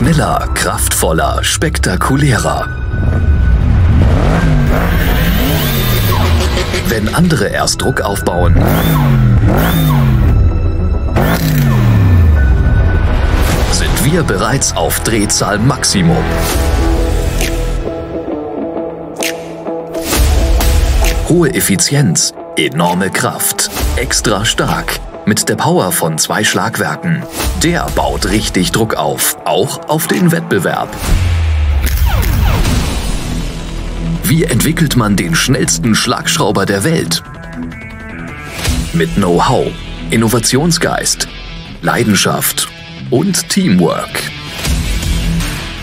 Schneller, kraftvoller, spektakulärer. Wenn andere erst Druck aufbauen, sind wir bereits auf Drehzahl Maximum. Hohe Effizienz, enorme Kraft, extra stark, mit der Power von zwei Schlagwerken. Der baut richtig Druck auf, auch auf den Wettbewerb. Wie entwickelt man den schnellsten Schlagschrauber der Welt? Mit Know-how, Innovationsgeist, Leidenschaft und Teamwork.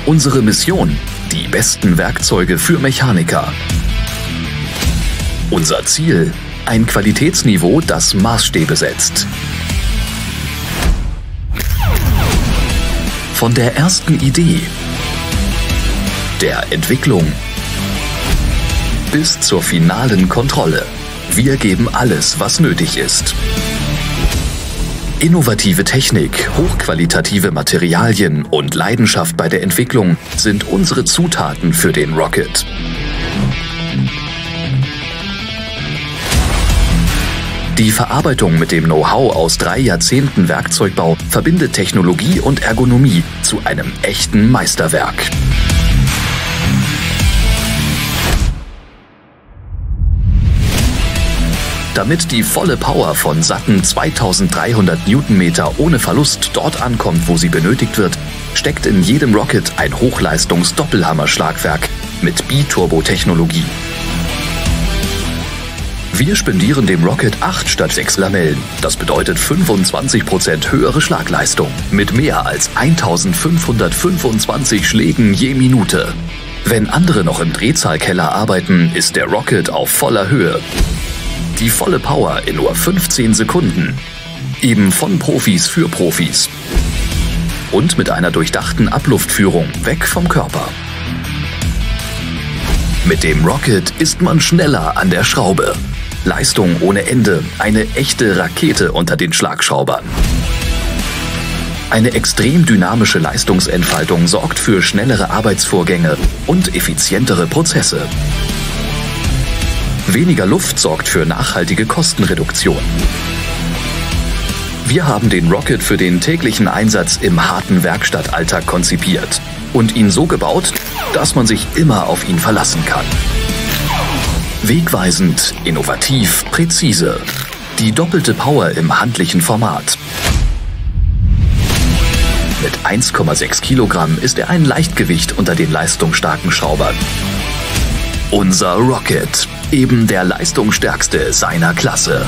Unsere Mission, die besten Werkzeuge für Mechaniker. Unser Ziel, ein Qualitätsniveau, das Maßstäbe setzt. Von der ersten Idee, der Entwicklung bis zur finalen Kontrolle. Wir geben alles, was nötig ist. Innovative Technik, hochqualitative Materialien und Leidenschaft bei der Entwicklung sind unsere Zutaten für den Rocket. Die Verarbeitung mit dem Know-how aus drei Jahrzehnten Werkzeugbau verbindet Technologie und Ergonomie zu einem echten Meisterwerk. Damit die volle Power von satten 2300 Newtonmeter ohne Verlust dort ankommt, wo sie benötigt wird, steckt in jedem Rocket ein Hochleistungs-Doppelhammer-Schlagwerk mit Biturbo-Technologie. Wir spendieren dem Rocket 8 statt 6 Lamellen. Das bedeutet 25% höhere Schlagleistung mit mehr als 1525 Schlägen je Minute. Wenn andere noch im Drehzahlkeller arbeiten, ist der Rocket auf voller Höhe. Die volle Power in nur 15 Sekunden. Eben von Profis für Profis. Und mit einer durchdachten Abluftführung weg vom Körper. Mit dem Rocket ist man schneller an der Schraube. Leistung ohne Ende, eine echte Rakete unter den Schlagschraubern. Eine extrem dynamische Leistungsentfaltung sorgt für schnellere Arbeitsvorgänge und effizientere Prozesse. Weniger Luft sorgt für nachhaltige Kostenreduktion. Wir haben den Rocket für den täglichen Einsatz im harten Werkstattalltag konzipiert und ihn so gebaut, dass man sich immer auf ihn verlassen kann. Wegweisend, innovativ, präzise. Die doppelte Power im handlichen Format. Mit 1,6 Kilogramm ist er ein Leichtgewicht unter den leistungsstarken Schraubern. Unser Rocket, eben der leistungsstärkste seiner Klasse.